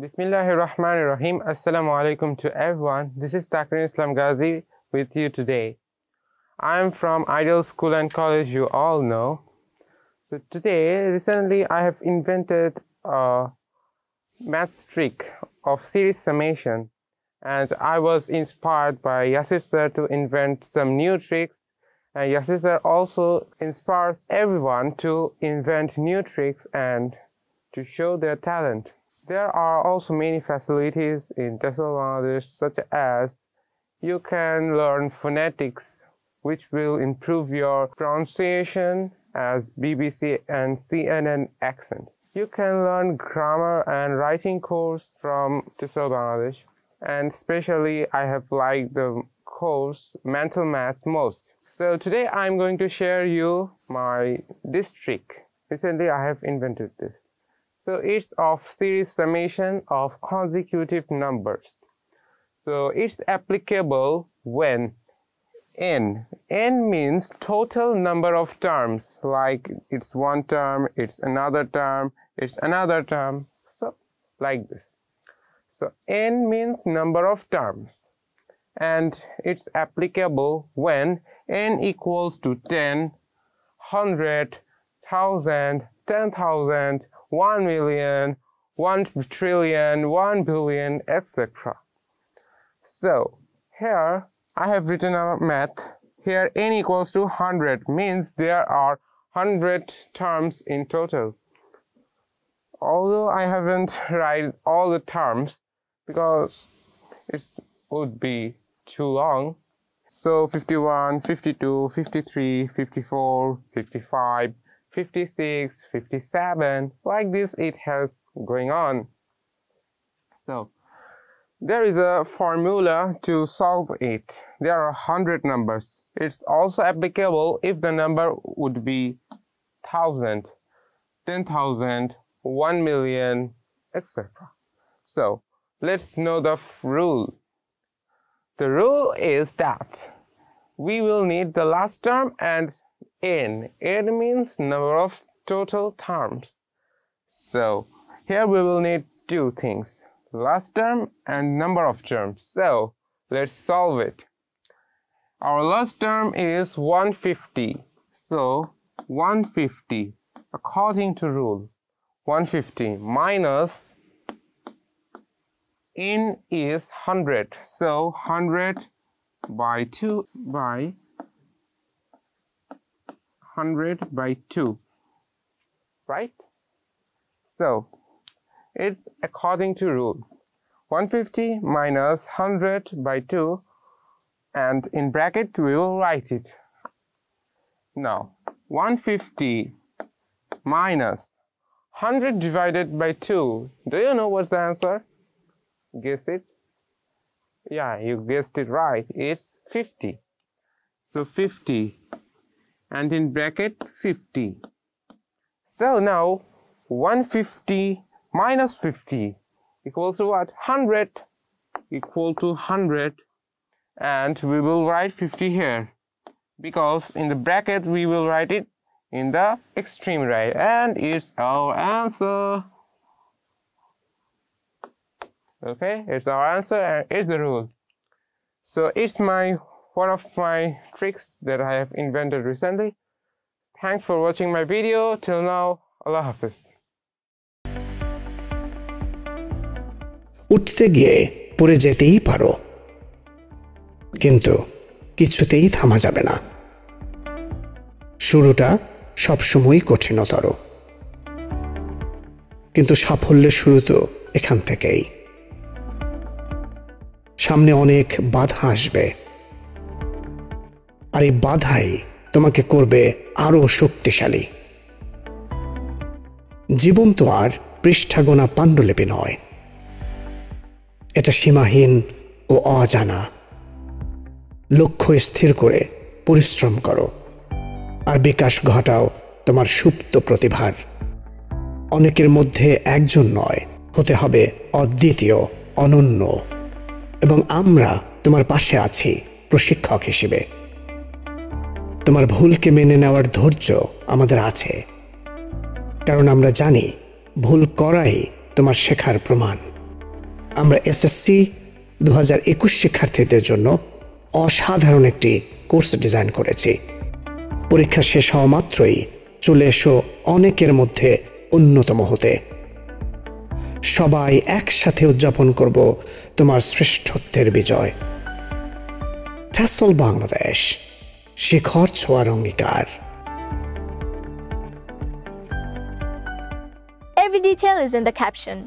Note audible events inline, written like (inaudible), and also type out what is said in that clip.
Bismillahirrahmanirrahim. Assalamu alaikum to everyone. This is Takrin Islam Ghazi with you today. I'm from Ideal School and College, you all know. So today, recently, I have invented a math trick of series summation. And I was inspired by Yeasir sir to invent some new tricks. And Yeasir sir also inspires everyone to invent new tricks and to show their talent. There are also many facilities in Bangladesh such as you can learn phonetics which will improve your pronunciation as BBC and CNN accents. You can learn grammar and writing course from TESOL Bangladesh and especially I have liked the course mental math most. So today I'm going to share you my this trick. Recently I have invented this. So it's of series summation of consecutive numbers. So it's applicable when n. n means total number of terms, like it's one term, it's another term, it's another term. So like this. So n means number of terms. And it's applicable when n equals to 10, 100, 1000, 10,000, 1 million, 1 trillion, 1 billion, etc. So here I have written a math. Here n equals to 100 means there are 100 terms in total. Although I haven't (laughs) write all the terms because it would be too long. So 51, 52, 53, 54, 55, 56, 57, like this it has going on. So there is a formula to solve it. There are 100 numbers. It's also applicable if the number would be 1000, 10,000, 1 million, etc. So let's know the rule. The rule is that we will need the last term and n. n means number of total terms. So here we will need two things, last term and number of terms. So let's solve it. Our last term is 150. So 150 according to rule 150 minus n is 100. So 100 by 2 by 100 by 2 right? So it's according to rule. 150 minus 100 by 2 and in bracket we will write it. Now 150 minus 100 divided by 2 do you know what's the answer? Guess it? Yeah you guessed it right. It's 50 so 50 and in bracket 50. So now 150 minus 50 equals to what? 100 equal to 100 and we will write 50 here because in the bracket we will write it in the extreme right and it's our answer okay it's our answer and it's the rule so it's my one of my tricks that I have invented recently. Thanks for watching my video. Till now, Allah Hafiz. উঠতে গিয়ে পড়ে যেতেই পারো কিন্তু কিছুতেই থামা যাবে না শুরুটা সবসময়ই কঠিনতর কিন্তু সাফল্যের শুরু তো এখান থেকেই সামনে অনেক বাধা আসবে আর এই বাধাই তোমাকে করবে আরও শক্তিশালী। জীবন তো আর পৃষ্ঠাগোনা পাণ্ডুলিপি নয়। এটা সীমাহীন ও অজানা। লক্ষ্য স্থির করে পরিশ্রম করো আর বিকাশ ঘটাও তোমার সুপ্ত প্রতিভার। অনেকের মধ্যে একজন নয়, হতে হবে অদ্বিতীয়, অনন্য। এবং আমরা তোমার পাশে আছি প্রশিক্ষক হিসেবে। তোমার ভুলকে মেনে নেওয়ার ধৈর্য আমাদের আছে। কারণ আমরা জানি ভুল করাই তোমার শেখার প্রমাণ। আমরা এসএসসি দু হাজার একুশ শিক্ষার্থীদের জন্য অসাধারণ একটি কোর্স ডিজাইন করেছি। পরীক্ষা শেষ হওয়া মাত্রই চলে এসো অনেকের মধ্যে অন্যতম হতে। সবাই একসাথে উদযাপন করব তোমার শ্রেষ্ঠত্বের বিজয়। বাংলাদেশ। শিখর ছোঁয়ার অঙ্গীকার Every detail is in the caption.